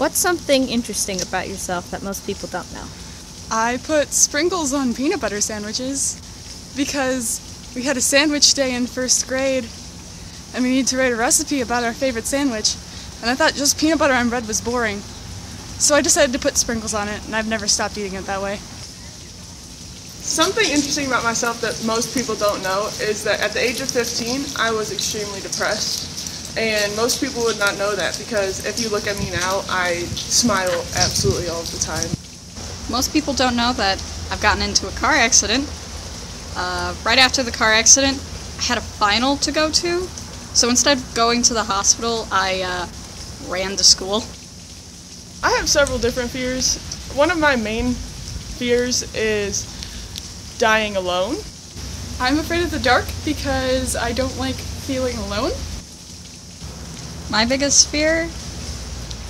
What's something interesting about yourself that most people don't know? I put sprinkles on peanut butter sandwiches because we had a sandwich day in first grade and we need to write a recipe about our favorite sandwich. And I thought just peanut butter on bread was boring. So I decided to put sprinkles on it and I've never stopped eating it that way. Something interesting about myself that most people don't know is that at the age of 15, I was extremely depressed. And most people would not know that because if you look at me now, I smile absolutely all the time. Most people don't know that I've gotten into a car accident. Uh, right after the car accident, I had a final to go to. So instead of going to the hospital, I uh, ran to school. I have several different fears. One of my main fears is dying alone. I'm afraid of the dark because I don't like feeling alone. My biggest fear?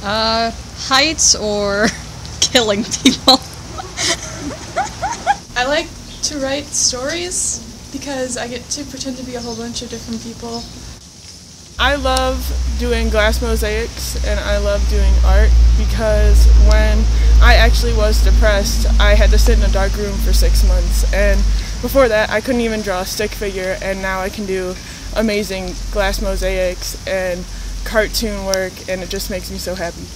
Uh, heights or killing people. I like to write stories because I get to pretend to be a whole bunch of different people. I love doing glass mosaics and I love doing art because when I actually was depressed, I had to sit in a dark room for six months. And before that, I couldn't even draw a stick figure, and now I can do amazing glass mosaics and cartoon work, and it just makes me so happy.